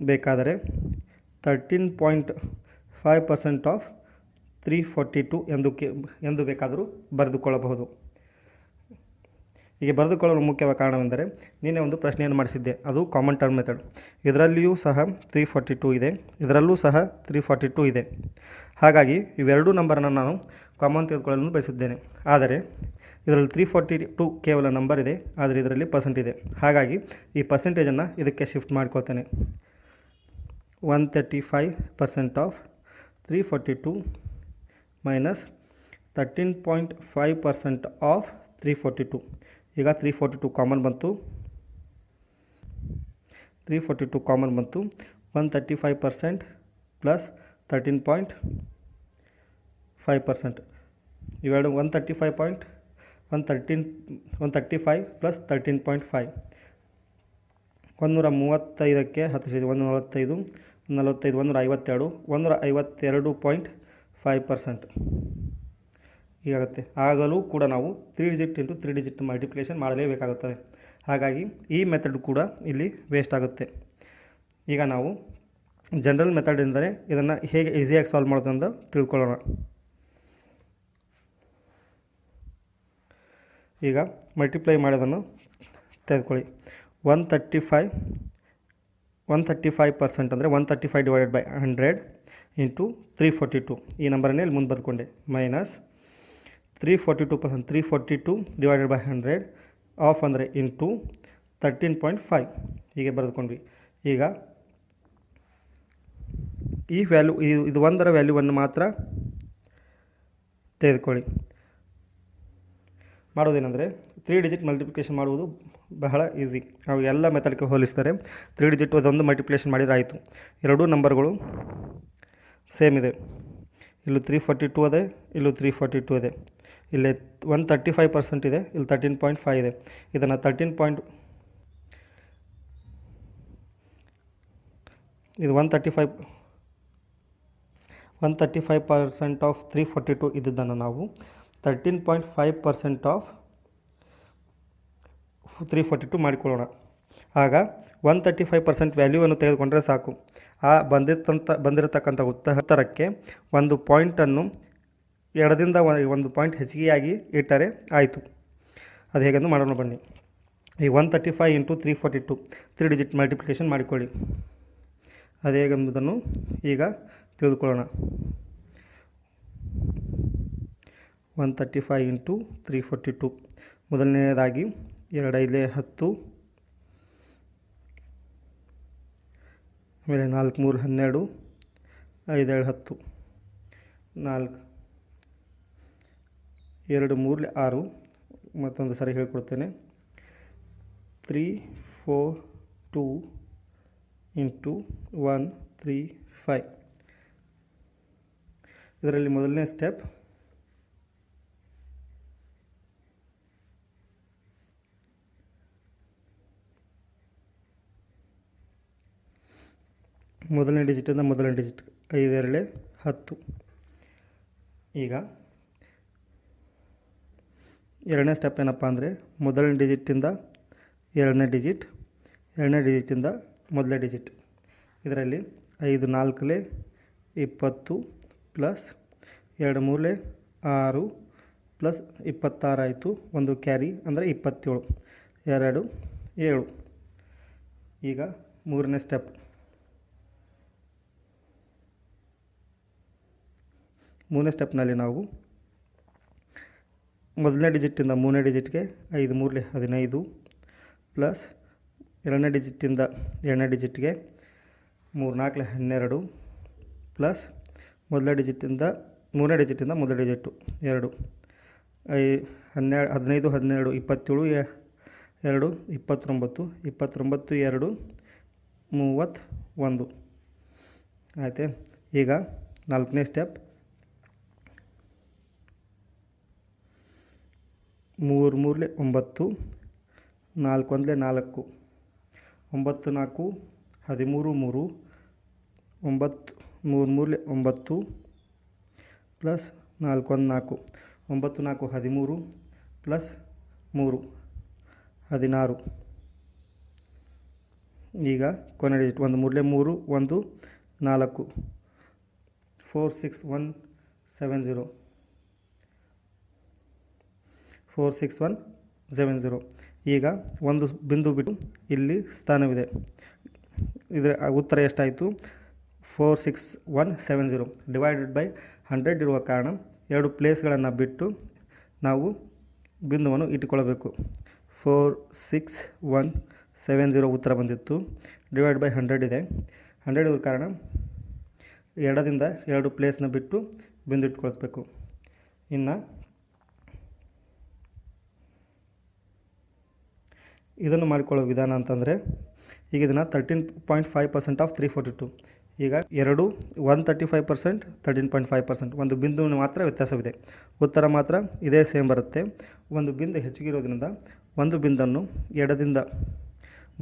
ಬೇಕಾದರೆ thirteen point five percent of three forty two ಎಂದು ಕೆ, ಎಂದು ಬೇಕಾದರೂ ಬರೆದುಕೊಳ್ಳಬಹುದು. ಹೀಗೆ ಬರೆದುಕೊಳ್ಳಲು ಮುಖ್ಯವಾದ ಕಾರಣವೆಂದರೆ ನಿನ್ನೆ ಒಂದು ಪ್ರಶ್ನೆಯನ್ನು ಮಾಡಿಸಿದ್ದೆ. ಅದು ಕಾಮನ್ ಟರ್ಮ್ ಮೆಥಡ್ ಇದರಲ್ಲಿಯೂ ಸಹ ತ್ರೀ ಫಾರ್ಟಿ ಟು ಇದೆ. ಇದರಲ್ಲೂ ಸಹ ತ್ರೀ ಫಾರ್ಟಿ ಟು ಇದೆ. ಹಾಗಾಗಿ ಇವೆರಡೂ ನಂಬರನ್ನು ನಾನು ಕಾಮನ್ ತೆಗೆದುಕೊಳ್ಳಲು ಬಯಸಿದ್ದೇನೆ. ಆದರೆ, ಇದರಲ್ಲಿ ತ್ರೀ ಫಾರ್ಟಿ ಟು ಕೇವಲ ನಂಬರ್ ಇದೆ, ಆದರೆ ಇದರಲ್ಲಿ ಪರ್ಸೆಂಟ್ ಇದೆ. ಹಾಗಾಗಿ ಈ ಪರ್ಸೆಂಟೇಜನ್ನು ಇದಕ್ಕೆ shift ಮಾಡ್ಕೊಳ್ತೇನೆ. One thirty five percent of three forty two minus thirteen point five percent of three forty two ಈಗ ತ್ರೀ ಫೋರ್ಟಿ ಟು ಕಾಮನ್ ಬಂತು. ತ್ರೀ ಫೋರ್ಟಿ ಟು ಕಾಮನ್ ಬಂತು. One thirty five percent plus thirteen point five percent ಇವೆರಡು one thirty five point one thirteen one thirty five plus thirteen point five ಒಂದೂರ ಮೂವತ್ತೈದಕ್ಕೆ ಹತ್ತು ಸೇರಿ ಒಂದು ನಲವತ್ತೈದು ನಲವತ್ತೈದು ಒಂದೂರ ಐವತ್ತೆರಡು ಒಂದೂರ ಐವತ್ತೆರಡು ಪಾಯಿಂಟ್ ಫೈವ್ ಪರ್ಸೆಂಟ್ ಈಗಾಗುತ್ತೆ. ಆಗಲೂ ಕೂಡ ನಾವು three digit into three digit multiplication ಮಾಡಲೇಬೇಕಾಗುತ್ತದೆ. ಹಾಗಾಗಿ ಈ ಮೆಥಡ್ ಕೂಡ ಇಲ್ಲಿ ವೇಸ್ಟ್ ಆಗುತ್ತೆ. ಈಗ ನಾವು ಜನರಲ್ ಮೆಥಡ್ ಎಂದರೆ ಇದನ್ನು ಹೇಗೆ ಈಸಿಯಾಗಿ ಸಾಲ್ವ್ ಮಾಡೋದು ಅಂತ ತಿಳ್ಕೊಳ್ಳೋಣ. ಈಗ ಮಲ್ಟಿಪ್ಲೈ ಮಾಡೋದನ್ನು ತೆಗೆದುಕೊಳ್ಳಿ. One thirty five one thirty five percent ಅಂದರೆ one thirty five divided by hundred into three forty two ಈ ನಂಬರನ್ನೇ ಇಲ್ಲಿ ಮುಂದೆ ಬರ್ಕೊಂಡೆ minus three forty two percent three forty two divided by hundred of ಅಂದರೆ ಇಂಟು ತರ್ಟೀನ್ ಪಾಯಿಂಟ್ ಫೈವ್ ಹೀಗೆ ಬರೆದುಕೊಂಡ್ವಿ. ಈಗ ಈ ವ್ಯಾಲ್ಯೂ ಇದು ಇದು ಒಂದರ ವ್ಯಾಲ್ಯೂವನ್ನು ಮಾತ್ರ ತೆಗೆದುಕೊಳ್ಳಿ. ಮಾಡೋದೇನೆಂದರೆ ತ್ರೀ ಡಿಜಿಟ್ ಮಲ್ಟಿಪ್ಲಿಕೇಶನ್ ಮಾಡುವುದು ಬಹಳ ಈಸಿ ನಾವು ಎಲ್ಲ ಮೆಥಡ್ಗೆ ಹೋಲಿಸಿದರೆ ತ್ರೀ ಡಿಜಿಟ್ ಅದೊಂದು ಮಲ್ಟಿಪ್ಲಿಕೇಶನ್ ಮಾಡಿದರೆ ಆಯಿತು. ಎರಡೂ ನಂಬರ್ಗಳು ಸೇಮ್ ಇದೆ. ಇಲ್ಲೂ ತ್ರೀ ಫಾರ್ಟಿ ಟೂ ಅದೇ ಇಲ್ಲೂ ತ್ರೀ ಫಾರ್ಟಿ ಟೂ ಇದೆ. ಇಲ್ಲಿ ಒನ್ ತರ್ಟಿ ಫೈವ್ ಪರ್ಸೆಂಟ್ ಇದೆ, ಇಲ್ಲಿ ತರ್ಟೀನ್ ಪಾಯಿಂಟ್ ಫೈವ್ ಇದೆ. ಇದನ್ನು ತರ್ಟೀನ್ ಪಾಯಿಂಟ್ ಇದು one thirty five one thirty five percent of three forty two ಇದ್ದಿದ್ದನ್ನು ನಾವು thirteen point five percent of three forty two ಮಾಡಿಕೊಳ್ಳೋಣ. ಆಗ ಒನ್ ತರ್ಟಿ ಫೈವ್ ಪರ್ಸೆಂಟ್ ವ್ಯಾಲ್ಯೂವನ್ನು ತೆಗೆದುಕೊಂಡ್ರೆ ಸಾಕು. ಆ ಬಂದಿರ್ತಂಥ ಬಂದಿರತಕ್ಕಂಥ ಉತ್ತರಕ್ಕೆ ಒಂದು ಪಾಯಿಂಟನ್ನು ಎಡದಿಂದ ಒಂದು ಪಾಯಿಂಟ್ ಹೆಚ್ಚಿಗೆಯಾಗಿ ಇಟ್ಟರೆ ಆಯಿತು. ಅದು ಹೇಗೆಂದು ಮಾಡೋಣ ಬನ್ನಿ. ಈ one thirty five into three forty two, three digit multiplication ಮಾಡಿಕೊಳ್ಳಿ. ಅದು ಹೇಗೆಂಬುದನ್ನು ಈಗ ತಿಳಿದುಕೊಳ್ಳೋಣ. One thirty five into three forty two ಮೊದಲನೆಯದಾಗಿ ಎರಡು ಐದಲೇ ಹತ್ತು. ಆಮೇಲೆ ನಾಲ್ಕು ಮೂರು ಹನ್ನೆರಡು. ಐದೇಳು ಹತ್ತು. ನಾಲ್ಕು. ಎರಡು ಮೂರಲೆ ಆರು. ಮತ್ತೊಂದು ಸರಿ ಹೇಳ್ಕೊಡ್ತೇನೆ. Three four two into one three five ಇದರಲ್ಲಿ ಮೊದಲನೇ ಸ್ಟೆಪ್ ಮೊದಲನೇ ಡಿಜಿಟಿಂದ ಮೊದಲನೇ ಡಿಜಿಟ್ ಐದೆರಳೆ ಹತ್ತು. ಈಗ ಎರಡನೇ ಸ್ಟೆಪ್ ಏನಪ್ಪ ಅಂದರೆ ಮೊದಲನೇ ಡಿಜಿಟಿಂದ ಎರಡನೇ ಡಿಜಿಟ್ ಎರಡನೇ ಡಿಜಿಟಿಂದ ಮೊದಲನೇ ಡಿಜಿಟ್ ಇದರಲ್ಲಿ ಐದು ನಾಲ್ಕಲೇ ಇಪ್ಪತ್ತು ಪ್ಲಸ್ ಎರಡು ಮೂಲೆ ಆರು ಪ್ಲಸ್ ಇಪ್ಪತ್ತಾರಾಯಿತು ಒಂದು ಕ್ಯಾರಿ ಅಂದರೆ ಇಪ್ಪತ್ತೇಳು. ಎರಡು, ಏಳು. ಈಗ ಮೂರನೇ ಸ್ಟೆಪ್. ಮೂರನೇ ಸ್ಟೆಪ್ನಲ್ಲಿ ನಾವು ಮೊದಲನೇ ಡಿಜಿಟಿಂದ ಮೂರನೇ ಡಿಜಿಟ್ಗೆ ಐದು ಮೂರಲೆ ಹದಿನೈದು ಪ್ಲಸ್ ಎರಡನೇ ಡಿಜಿಟಿಂದ ಎರಡನೇ ಡಿಜಿಟ್ಗೆ ಮೂರು ನಾಲ್ಕಲೆ ಹನ್ನೆರಡು ಪ್ಲಸ್ ಮೊದಲನೇ ಡಿಜಿಟಿಂದ ಮೂರನೇ ಡಿಜಿಟಿಂದ ಮೊದಲ ಡಿಜಿಟ್ಟು ಎರಡು. ಐ, ಹನ್ನೆರಡು, ಹದಿನೈದು, ಹನ್ನೆರಡು, ಇಪ್ಪತ್ತೇಳು ಎರಡು, ಇಪ್ಪತ್ತೊಂಬತ್ತು ಇಪ್ಪತ್ತೊಂಬತ್ತು, ಎರಡು ಮೂವತ್ತು ಒಂದು ಆಯಿತೆ? ಈಗ ನಾಲ್ಕನೇ ಸ್ಟೆಪ್. ಮೂರು ಮೂರಲೆ ಒಂಬತ್ತು, ನಾಲ್ಕು ಒಂದಲೇ ನಾಲ್ಕು. ಒಂಬತ್ತು ನಾಲ್ಕು, ಹದಿಮೂರು ಮೂರು, ಒಂಬತ್ತು ಮೂರು ಮೂರಲೆ ಒಂಬತ್ತು ಪ್ಲಸ್ ನಾಲ್ಕು ಒಂದು ನಾಲ್ಕು, ಒಂಬತ್ತು ನಾಲ್ಕು ಹದಿಮೂರು ಪ್ಲಸ್ ಮೂರು ಹದಿನಾರು. ಈಗ ಕೊನೆ ಡಿಜಿಟ್ ಒಂದು ಮೂರಲೆ ಮೂರು, ಒಂದು ನಾಲ್ಕು. Four six one seven zero four six one seven zero ಈಗ ಒಂದು ಬಿಂದು ಬಿಟ್ಟು ಇಲ್ಲಿ ಸ್ಥಾನವಿದೆ. ಇದರ ಉತ್ತರ ಎಷ್ಟಾಯಿತು? Four six one seven zero divided by hundred ಇರುವ ಕಾರಣ ಎರಡು ಪ್ಲೇಸ್ಗಳನ್ನು ಬಿಟ್ಟು ನಾವು ಬಿಂದುವನ್ನು ಇಟ್ಟುಕೊಳ್ಳಬೇಕು. Four six one seven zero ಉತ್ತರ ಬಂದಿತ್ತು. ಡಿವೈಡ್ ಬೈ ಹಂಡ್ರೆಡ್ ಇದೆ. ಹಂಡ್ರೆಡ್ ಇರೋ ಕಾರಣ ಎರಡರಿಂದ ಎರಡು ಪ್ಲೇಸ್ನ ಬಿಟ್ಟು ಬಿಂದು ಇಟ್ಕೊಳ್ಬೇಕು ಇನ್ನು ಇದನ್ನು ಮಾಡಿಕೊಳ್ಳೋ ವಿಧಾನ ಅಂತಂದರೆ ಈಗ ಇದನ್ನು thirteen point five percent of three forty two ಈಗ ಎರಡು one thirty five percent thirteen point five percent ಒಂದು ಬಿಂದುವಿನ ಮಾತ್ರ ವ್ಯತ್ಯಾಸವಿದೆ. ಉತ್ತರ ಮಾತ್ರ ಇದೇ ಸೇಮ್ ಬರುತ್ತೆ. ಒಂದು ಬಿಂದು ಹೆಚ್ಚಿಗಿರೋದ್ರಿಂದ ಒಂದು ಬಿಂದನ್ನು ಎಡದಿಂದ,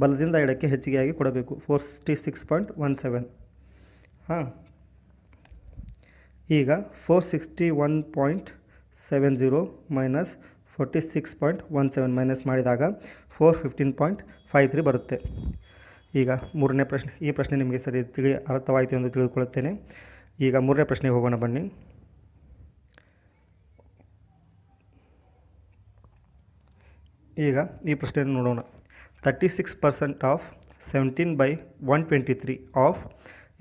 ಬಲದಿಂದ ಎಡಕ್ಕೆ ಹೆಚ್ಚಿಗೆಯಾಗಿ ಕೊಡಬೇಕು. Four sixty six point one seven ಹಾಂ. ಈಗ four sixty one point seven zero minus forty six point one seven minus ಮಾಡಿದಾಗ four fifteen point five three ಬರುತ್ತೆ. ಈಗ ಮೂರನೇ ಪ್ರಶ್ನೆ, ಈ ಪ್ರಶ್ನೆ ನಿಮಗೆ ಸರಿ ತಿಳಿ, ಅರ್ಥವಾಯಿತು ಎಂದು ತಿಳಿದುಕೊಳ್ಳುತ್ತೇನೆ. ಈಗ ಮೂರನೇ ಪ್ರಶ್ನೆಗೆ ಹೋಗೋಣ ಬನ್ನಿ. ಈಗ ಈ ಪ್ರಶ್ನೆಯನ್ನು ನೋಡೋಣ. Thirty six percent of seventeen by one twenty three of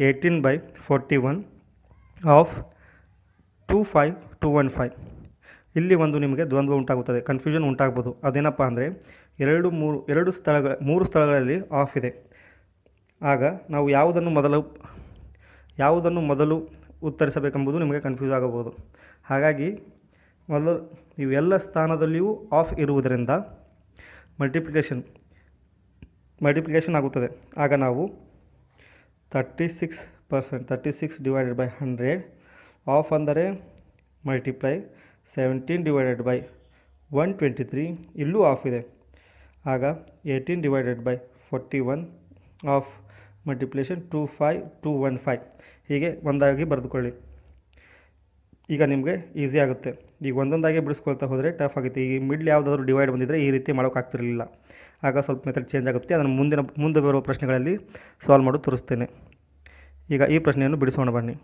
eighteen by forty one of two five two one five ಇಲ್ಲಿ ಒಂದು ನಿಮಗೆ ದ್ವಂದ್ವ ಉಂಟಾಗುತ್ತದೆ ಕನ್ಫ್ಯೂಷನ್ ಉಂಟಾಗ್ಬೋದು. ಅದೇನಪ್ಪ ಅಂದರೆ ಎರಡು ಮೂರು ಎರಡು ಸ್ಥಳಗಳ, ಮೂರು ಸ್ಥಳಗಳಲ್ಲಿ ಆಫ್ ಇದೆ. ಆಗ ನಾವು ಯಾವುದನ್ನು ಮೊದಲು ಯಾವುದನ್ನು ಮೊದಲು ಉತ್ತರಿಸಬೇಕೆಂಬುದು ನಿಮಗೆ ಕನ್ಫ್ಯೂಸ್ ಆಗಬಹುದು. ಹಾಗಾಗಿ, ಮೊದಲು ಇವೆಲ್ಲ ಸ್ಥಾನದಲ್ಲಿಯೂ ಆಫ್ ಇರುವುದರಿಂದ ಮಲ್ಟಿಪ್ಲಿಕೇಶನ್ ಮಲ್ಟಿಪ್ಲಿಕೇಶನ್ ಆಗುತ್ತದೆ. ಆಗ ನಾವು thirty six percent thirty six divided by hundred of ಅಂದರೆ multiply seventeen divided by one twenty three ಇಲ್ಲೂ ಆಫ್ ಇದೆ. ಆಗ eighteen divided by forty one of multiplication two five two one five ಹೀಗೆ ಒಂದಾಗಿ ಬರೆದುಕೊಳ್ಳಿ. ಈಗ ನಿಮಗೆ ಈಸಿ ಆಗುತ್ತೆ. ಈಗ ಒಂದೊಂದಾಗಿ ಬಿಡಿಸ್ಕೊಳ್ತಾ ಹೋದರೆ ಟಫ್ ಆಗುತ್ತೆ. ಈಗ ಮಿಡ್ಲ್ ಯಾವುದಾದ್ರೂ ಡಿವೈಡ್ ಬಂದಿದ್ದರೆ ಈ ರೀತಿ ಮಾಡೋಕ್ಕಾಗ್ತಿರಲಿಲ್ಲ ಆಗ ಸ್ವಲ್ಪ ಮೆಥಡ್ ಚೇಂಜ್ ಆಗುತ್ತೆ. ಅದನ್ನು ಮುಂದಿನ, ಮುಂದೆ ಬರುವ ಪ್ರಶ್ನೆಗಳಲ್ಲಿ ಸಾಲ್ವ್ ಮಾಡು, ತೋರಿಸ್ತೇನೆ. ಈಗ ಈ ಪ್ರಶ್ನೆಯನ್ನು ಬಿಡಿಸೋಣ ಬನ್ನಿ.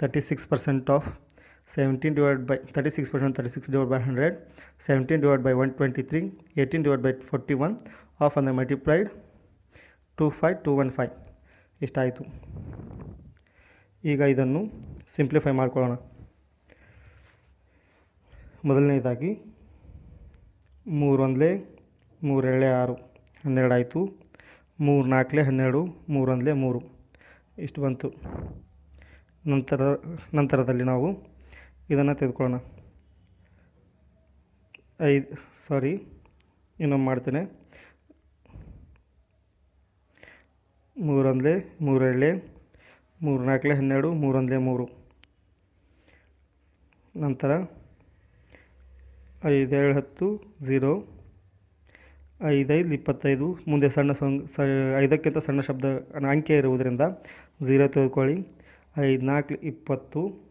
Thirty six percent of seventeen divide by thirty six percent thirty six divide by hundred seventeen divide by one twenty three eighteen divide by forty one of ಅಂದರೆ multiplied two five two one five ಇಷ್ಟಾಯಿತು. ಈಗ ಇದನ್ನು simplify ಮಾಡ್ಕೊಳ್ಳೋಣ. ಮೊದಲನೇದಾಗಿ ಮೂರೊಂದಲೇ ಮೂರೆರಳೆ ಆರು ಹನ್ನೆರಡು ಆಯಿತು ಮೂರು ನಾಲ್ಕಲೇ ಹನ್ನೆರಡು, ಮೂರೊಂದಲೇ ಮೂರು. ಇಷ್ಟು ಬಂತು. ನಂತರ, ನಂತರದಲ್ಲಿ ನಾವು ಇದನ್ನು ತೆಗೆದುಕೊಳ್ಳೋಣ. ಐದು ಸಾರಿ ಇನ್ನೊಮ್ಮೆ ಮಾಡ್ತೇನೆ. ಮೂರೊಂದಲೇ ಮೂರೆರಳೆ ಮೂರು ನಾಲ್ಕಲೆ ಹನ್ನೆರಡು, ಮೂರೊಂದಲೇ ಮೂರು. ನಂತರ ಐದೇಳು ಹತ್ತು, ಝೀರೋ, ಐದೈದು, ಇಪ್ಪತ್ತೈದು, ಮುಂದೆ ಸಣ್ಣ ಸಂಗ್, ಸ, ಐದಕ್ಕಿಂತ ಸಣ್ಣ ಶಬ್ದ, ಅಂಕೆ ಇರುವುದರಿಂದ ಝೀರೋ ತೆಗೆದುಕೊಳ್ಳಿ ಐದು ನಾಲ್ಕು, ಇಪ್ಪತ್ತು,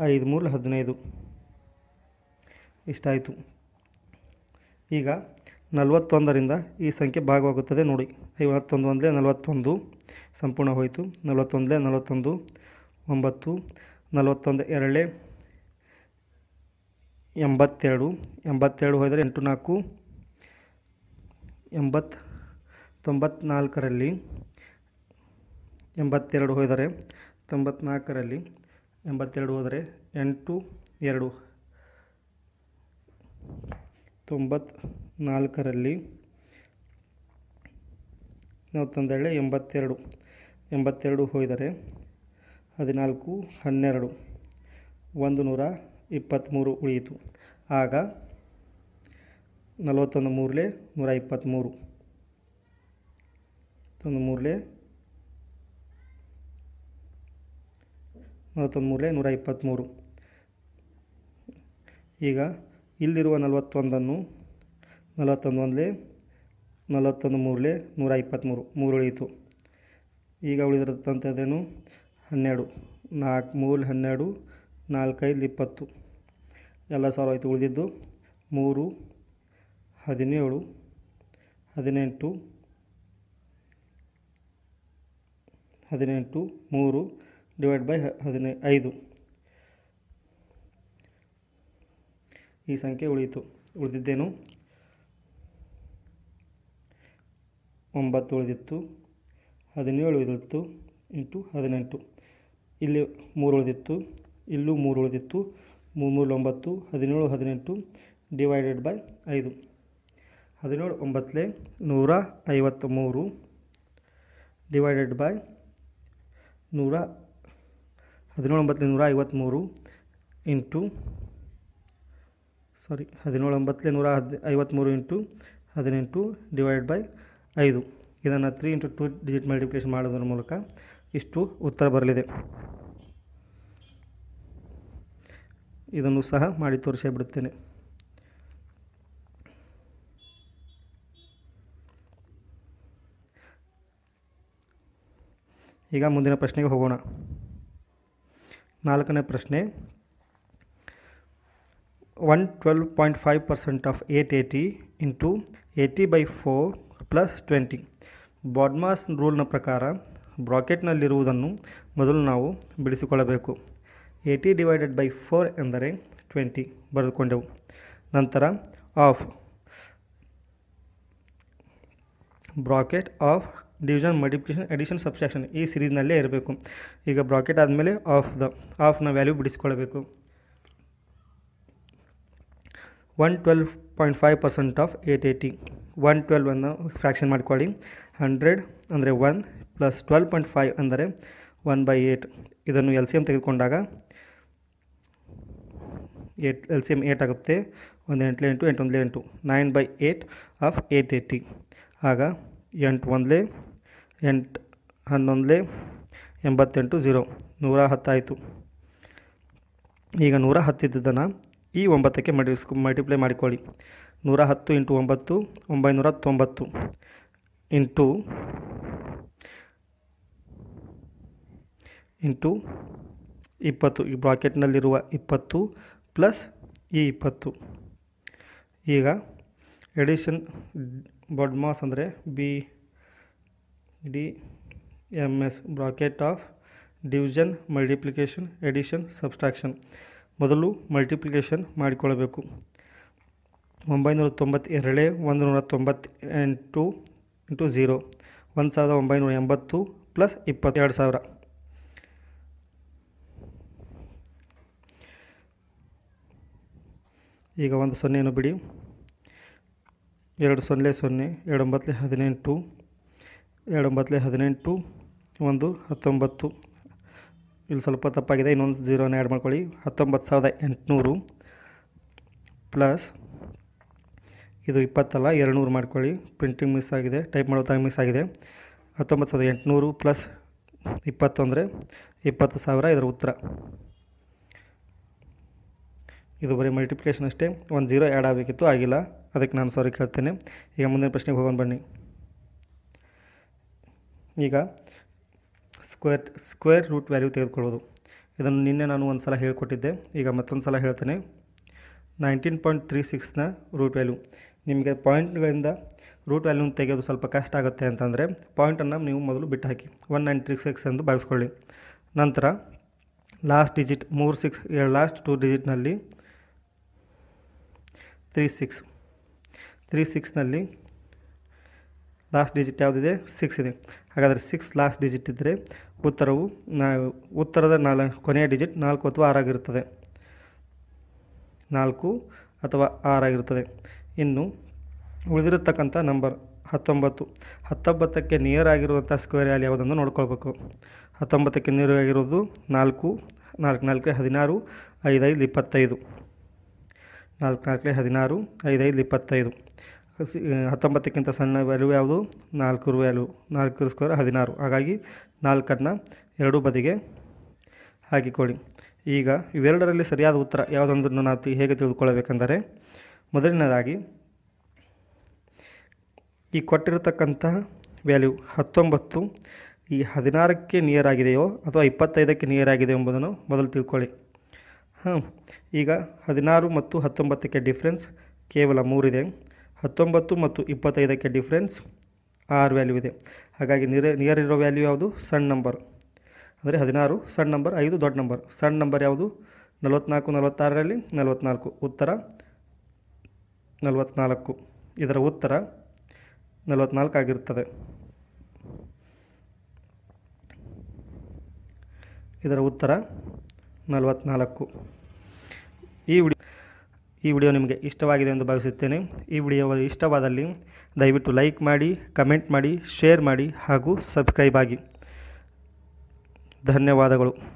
ಐದು ಮೂರು, ಹದಿನೈದು. ಇಷ್ಟಾಯಿತು. ಈಗ ನಲವತ್ತೊಂದರಿಂದ ಈ ಸಂಖ್ಯೆ ಭಾಗವಾಗುತ್ತದೆ. ನೋಡಿ ಐವತ್ತೊಂದು ಒಂದಲೇ ನಲವತ್ತೊಂದು, ಸಂಪೂರ್ಣ ಹೋಯಿತು. ನಲವತ್ತೊಂದಲೇ ನಲವತ್ತೊಂದು, ಒಂಬತ್ತು, ನಲವತ್ತೊಂದು ಎರಡೇ, ಎಂಬತ್ತೆರಡು ಎಂಬತ್ತೆರಡು ಹೋದರೆ ಎಂಟು ನಾಲ್ಕು ಎಂಬತ್ತು ತೊಂಬತ್ನಾಲ್ಕರಲ್ಲಿ ಎಂಬತ್ತೆರಡು ಹೋದರೆ ತೊಂಬತ್ನಾಲ್ಕರಲ್ಲಿ ಎಂಬತ್ತೆರಡು ಹೋದರೆ ಎಂಟು, ಎರಡು ತೊಂಬತ್ನಾಲ್ಕರಲ್ಲಿ ನಲವತ್ತೊಂದೇಳೆ ಎಂಬತ್ತೆರಡು ಎಂಬತ್ತೆರಡು ಹೋದರೆ ಹದಿನಾಲ್ಕು, ಹನ್ನೆರಡು, ಒಂದು ನೂರ ಇಪ್ಪತ್ತ್ಮೂರು ಉಳಿಯಿತು. ಆಗ ನಲವತ್ತೊಂದು ಮೂರಲೆ ನೂರ ಇಪ್ಪತ್ತ್ಮೂರು ಒಂದು ಮೂರಲೆ ನಲವತ್ತೊಂದು ಮೂರಲೇ ನೂರ ಇಪ್ಪತ್ತ್ಮೂರು. ಈಗ ಇಲ್ಲಿರುವ ನಲವತ್ತೊಂದನ್ನು ನಲವತ್ತೊಂದು ಒಂದಲೇ, ನಲವತ್ತೊಂದು ಮೂರಲೇ, ನೂರ ಇಪ್ಪತ್ತ್ಮೂರು ಮೂರು ಉಳಿಯಿತು ಈಗ ಉಳಿದಿರತಕ್ಕಂಥದ್ದೇನು? ಹನ್ನೆರಡು, ನಾಲ್ಕು, ಮೂರು, ಹನ್ನೆರಡು ನಾಲ್ಕೈದು ಇಪ್ಪತ್ತು. ಎಲ್ಲ ಸಾವಿರ ಆಯಿತು, ಉಳಿದಿದ್ದು ಮೂರು, ಹದಿನೇಳು, ಹದಿನೆಂಟು ಹದಿನೆಂಟು, ಮೂರು ಡಿವೈಡ್ ಬೈ ಹದಿನೈ, ಐದು. ಈ ಸಂಖ್ಯೆ ಉಳಿಯಿತು. ಉಳಿದಿದ್ದೇನು? ಒಂಬತ್ತು ಉಳಿದಿತ್ತು ಹದಿನೇಳು ಉಳಿದಿತ್ತು ಇಂಟು ಹದಿನೆಂಟು. ಇಲ್ಲಿ ಮೂರು ಉಳಿದಿತ್ತು ಇಲ್ಲೂ ಮೂರು ಉಳಿದಿತ್ತು ಮೂರು ಮೂರು ಒಂಬತ್ತು ಹದಿನೇಳು ಹದಿನೆಂಟು ಡಿವೈಡೆಡ್ ಬೈ ಐದು. ಹದಿನೇಳು ಒಂಬತ್ತಲೇ ನೂರ ಐವತ್ತ ಮೂರು ಡಿವೈಡೆಡ್ ಬೈ ನೂರ, ಹದಿನೇಳು ಒಂಬತ್ತಲೇ ನೂರ ಐವತ್ತ್ಮೂರು ಇಂಟು, ಸಾರಿ, ಹದಿನೇಳು ಒಂಬತ್ತಲೇ ನೂರ ಹದ್ ಐವತ್ತ್ಮೂರು ಇಂಟು ಹದಿನೆಂಟು ಡಿವೈಡ್ ಬೈ ಐದು. ಇದನ್ನು three into two digit multiplication ಮಾಡೋದ್ರ ಮೂಲಕ ಇಷ್ಟು ಉತ್ತರ ಬರಲಿದೆ. ಇದನ್ನು ಸಹ ಮಾಡಿ ತೋರಿಸೇ ಬಿಡುತ್ತೇನೆ. ಈಗ ಮುಂದಿನ ಪ್ರಶ್ನೆಗೆ ಹೋಗೋಣ. ನಾಲ್ಕನೇ ಪ್ರಶ್ನೆ. One twelve point five percent of eight eighty into eighty by four plus twenty. BODMAS ರೂಲ್ನ ಪ್ರಕಾರ ಬ್ರಾಕೆಟ್ನಲ್ಲಿರುವುದನ್ನು ಮೊದಲು ನಾವು ಬಿಡಿಸಿಕೊಳ್ಳಬೇಕು. ಏಯ್ಟಿ ಡಿವೈಡೆಡ್ ಬೈ ಫೋರ್ ಎಂದರೆ ಟ್ವೆಂಟಿ ಬರೆದುಕೊಂಡೆವು. ನಂತರ of bracket of division multiplication addition subtraction ಈ ಸಿರೀಸ್ನಲ್ಲೇ ಇರಬೇಕು. ಈಗ ಬ್ರಾಕೆಟ್ ಆದಮೇಲೆ ಆಫ್ ದ ಆಫ್ನ value ಬಿಡಿಸಿಕೊಳ್ಳಬೇಕು. One twelve point five percent of eight eighty one ಟ್ವೆಲ್ವನ್ನು fraction ಮಾಡ್ಕೊಳ್ಳಿ. ಹಂಡ್ರೆಡ್ ಅಂದರೆ one plus twelve point five ಅಂದರೆ ಒನ್ ಬೈ ಏಟ್ ಇದನ್ನು ಎಲ್ ಸಿ ಎಂ ತೆಗೆದುಕೊಂಡಾಗ eight L C M eight ಆಗುತ್ತೆ. ಒಂದು ಎಂಟ್ಲೆ ಎಂಟು ಎಂಟು ಒಂದಲೇ ಎಂಟು. Nine by eight of eight eighty ಆಗ ಎಂಟು ಒಂದಲೇ ಎಂಟು, ಹನ್ನೊಂದಲೇ ಎಂಬತ್ತೆಂಟು ಝೀರೋ ನೂರ ಹತ್ತಾಯಿತು. ಈಗ ನೂರ ಹತ್ತಿದ್ದನ್ನು ಈ ಒಂಬತ್ತಕ್ಕೆ ಮಡಿಸ್ಕೊ ಮಲ್ಟಿಪ್ಲೈ ಮಾಡಿಕೊಳ್ಳಿ. ನೂರ ಹತ್ತು ಇಂಟು ಒಂಬತ್ತು, ಒಂಬೈನೂರ ತೊಂಬತ್ತು ಇಂಟು ಇಂಟು ಇಪ್ಪತ್ತು. ಈ ಬ್ರಾಕೆಟ್ನಲ್ಲಿರುವ ಇಪ್ಪತ್ತು ಪ್ಲಸ್ ಈ ಇಪ್ಪತ್ತು. ಈಗ ಎಡಿಷನ್ ಬಡ್ಮಾಸ್ ಅಂದರೆ B D M S bracket of division multiplication addition subtraction ಮೊದಲು ಮಲ್ಟಿಪ್ಲಿಕೇಶನ್ ಮಾಡಿಕೊಳ್ಳಬೇಕು. ಒಂಬೈನೂರ ತೊಂಬತ್ತೆರಡೇ ಒಂದು ನೂರ ತೊಂಬತ್ತೆಂಟು ಇಂಟು ಝೀರೋ ಒಂದು ಸಾವಿರದ ಒಂಬೈನೂರ ಎಂಬತ್ತು ಪ್ಲಸ್ ಇಪ್ಪತ್ತೆರಡು ಸಾವಿರ. ಈಗ ಒಂದು ಸೊನ್ನೆಯನ್ನು ಬಿಡಿ. ಎರಡು ಸೊನ್ನೆ ಸೊನ್ನೆ, ಎರಡು ಒಂಬತ್ತಲೆ ಹದಿನೆಂಟು, ಎರಡು ಒಂಬತ್ತಲೆ ಹದಿನೆಂಟು, ಒಂದು ಹತ್ತೊಂಬತ್ತು. ಇಲ್ಲಿ ಸ್ವಲ್ಪ ತಪ್ಪಾಗಿದೆ. ಇನ್ನೊಂದು ಜೀರೋನ ಆ್ಯಡ್ ಮಾಡ್ಕೊಳ್ಳಿ. ಹತ್ತೊಂಬತ್ತು ಸಾವಿರದ ಎಂಟುನೂರು ಪ್ಲಸ್ ಇದು ಇಪ್ಪತ್ತಲ್ಲ, ಎರಡುನೂರು ಮಾಡ್ಕೊಳ್ಳಿ. ಪ್ರಿಂಟಿಂಗ್ ಮಿಸ್ ಆಗಿದೆ. ಟೈಪ್ ಮಾಡೋದಾಗ ಮಿಸ್ ಆಗಿದೆ. ಹತ್ತೊಂಬತ್ತು ಸಾವಿರದ ಎಂಟುನೂರು ಪ್ಲಸ್ ಇಪ್ಪತ್ತು ಅಂದರೆ ಇಪ್ಪತ್ತು ಸಾವಿರ ಇದರ ಉತ್ತರ. ಇದು ಬರೀ ಮಲ್ಟಿಪ್ಲಿಕೇಶನ್ ಅಷ್ಟೇ. ಒಂದು ಜೀರೋ ಆ್ಯಡ್ ಆಗಬೇಕಿತ್ತು. ಆಗಿಲ್ಲ. ಅದಕ್ಕೆ ನಾನು ಸಾರಿ ಕೇಳ್ತೇನೆ. ಈಗ ಮುಂದಿನ ಪ್ರಶ್ನೆಗೆ ಹೋಗೋಣ ಬನ್ನಿ. ಈಗ ಸ್ಕ್ವೇರ್ ಸ್ಕ್ವೇರ್ ರೂಟ್ ವ್ಯಾಲ್ಯೂ ತೆಗೆದುಕೊಳ್ಳೋದು ಇದನ್ನು ನಿನ್ನೆ ನಾನು ಒಂದು ಸಲ ಹೇಳಿಕೊಟ್ಟಿದ್ದೆ. ಈಗ ಮತ್ತೊಂದು ಸಲ ಹೇಳ್ತೇನೆ. ನೈನ್ಟೀನ್ ಪಾಯಿಂಟ್ ತ್ರೀ ಸಿಕ್ಸ್ನ ರೂಟ್ ವ್ಯಾಲ್ಯೂ ನಿಮಗೆ ಪಾಯಿಂಟ್ಗಳಿಂದ ರೂಟ್ ವ್ಯಾಲ್ಯೂನ ತೆಗೆಯೋದು ಸ್ವಲ್ಪ ಕಷ್ಟ ಆಗುತ್ತೆ ಅಂತಂದರೆ ಪಾಯಿಂಟನ್ನು ನೀವು ಮೊದಲು ಬಿಟ್ಟು ಹಾಕಿ ಒನ್ ನೈನ್ ತ್ರೀ ಸಿಕ್ಸ್ ಎಂದು ಭಾವಿಸ್ಕೊಳ್ಳಿ. ನಂತರ ಲಾಸ್ಟ್ ಡಿಜಿಟ್ ಮೂರು ಸಿಕ್ಸ್ ಲಾಸ್ಟ್ ಟೂ ಡಿಜಿಟ್ನಲ್ಲಿ ತ್ರೀ ಸಿಕ್ಸ್ ತ್ರೀ ಸಿಕ್ಸ್ನಲ್ಲಿ ಲಾಸ್ಟ್ ಡಿಜಿಟ್ ಯಾವುದಿದೆ? ಸಿಕ್ಸ್ ಇದೆ. ಹಾಗಾದರೆ ಸಿಕ್ಸ್ ಲಾಸ್ಟ್ ಡಿಜಿಟ್ ಇದ್ದರೆ ಉತ್ತರವು ನಾ ಉತ್ತರದ ನಾಲ್ ಕೊನೆಯ ಡಿಜಿಟ್ ನಾಲ್ಕು ಅಥವಾ ಆರಾಗಿರುತ್ತದೆ. ನಾಲ್ಕು ಅಥವಾ ಆರಾಗಿರುತ್ತದೆ. ಇನ್ನು ಉಳಿದಿರತಕ್ಕಂಥ ನಂಬರ್ ಹತ್ತೊಂಬತ್ತು. ಹತ್ತೊಂಬತ್ತಕ್ಕೆ ನಿಯರ್ ಆಗಿರುವಂಥ ಸ್ಕ್ವೇರ್ ವ್ಯಾಲ್ಯೂ ಯಾವುದನ್ನು ನೋಡ್ಕೊಳ್ಬೇಕು. ಹತ್ತೊಂಬತ್ತಕ್ಕೆ ನಿಯರ್ ಆಗಿರೋದು ನಾಲ್ಕು ನಾಲ್ಕು ನಾಲ್ಕು ಹದಿನಾರು, ಐದೈದು, ಇಪ್ಪತ್ತೈದು. ನಾಲ್ಕು ನಾಲ್ಕು ಹದಿನಾರು, ಐದೈದು, ಇಪ್ಪತ್ತೈದು. ಹತ್ತೊಂಬತ್ತಕ್ಕಿಂತ ಸಣ್ಣ ವ್ಯಾಲ್ಯೂ ಯಾವುದು? ನಾಲ್ಕು ವ್ಯಾಲ್ಯೂ. ನಾಲ್ಕು ಸ್ಕ್ವೇರ್ ಹದಿನಾರು. ಹಾಗಾಗಿ ನಾಲ್ಕನ್ನು ಎರಡೂ ಬದಿಗೆ ಹಾಕಿಕೊಳ್ಳಿ. ಈಗ ಇವೆರಡರಲ್ಲಿ ಸರಿಯಾದ ಉತ್ತರ ಯಾವುದೊಂದನ್ನು ನಾವು ಹೇಗೆ ತಿಳಿದುಕೊಳ್ಳಬೇಕೆಂದರೆ, ಮೊದಲನೇದಾಗಿ ಈ ಕೊಟ್ಟಿರತಕ್ಕಂತಹ ವ್ಯಾಲ್ಯೂ ಹತ್ತೊಂಬತ್ತು ಈ ಹದಿನಾರಕ್ಕೆ ನಿಯರ್ ಆಗಿದೆಯೋ ಅಥವಾ ಇಪ್ಪತ್ತೈದಕ್ಕೆ ನಿಯರ್ ಆಗಿದೆ ಎಂಬುದನ್ನು ಮೊದಲು ತಿಳ್ಕೊಳ್ಳಿ. ಹಾಂ ಈಗ ಹದಿನಾರು ಮತ್ತು ಹತ್ತೊಂಬತ್ತಕ್ಕೆ ಡಿಫ್ರೆನ್ಸ್ ಕೇವಲ ಮೂರಿದೆ. ಹತ್ತೊಂಬತ್ತು ಮತ್ತು ಇಪ್ಪತ್ತೈದಕ್ಕೆ ಡಿಫ್ರೆನ್ಸ್ ಆರು ವ್ಯಾಲ್ಯೂ ಇದೆ. ಹಾಗಾಗಿ ನಿಯರ್ ನಿಯರ್ ಇರೋ ವ್ಯಾಲ್ಯೂ ಯಾವುದು? ಸಣ್ಣ ನಂಬರ್ ಅಂದರೆ ಹದಿನಾರು, ಸಣ್ಣ ನಂಬರ್ ಐದು, ದೊಡ್ಡ ನಂಬರ್ ಸಣ್ಣ ನಂಬರ್ ಯಾವುದು? ನಲವತ್ತ್ನಾಲ್ಕು ನಲವತ್ತಾರರಲ್ಲಿ ನಲವತ್ತ್ನಾಲ್ಕು ಉತ್ತರ? ನಲವತ್ತ್ನಾಲ್ಕು ಇದರ ಉತ್ತರ ನಲವತ್ತ್ನಾಲ್ಕು ಆಗಿರುತ್ತದೆ ಇದರ ಉತ್ತರ ನಲವತ್ತ್ನಾಲ್ಕು ಈ ಈ ವಿಡಿಯೋ ನಿಮಗೆ ಇಷ್ಟವಾಗಿದೆ ಎಂದು ಭಾವಿಸುತ್ತೇನೆ. ಈ ವಿಡಿಯೋ ಇಷ್ಟವಾದಲ್ಲಿ ದಯವಿಟ್ಟು ಲೈಕ್ ಮಾಡಿ, ಕಮೆಂಟ್ ಮಾಡಿ, ಶೇರ್ ಮಾಡಿ ಹಾಗೂ ಸಬ್ಸ್ಕ್ರೈಬ್ ಆಗಿ. ಧನ್ಯವಾದಗಳು.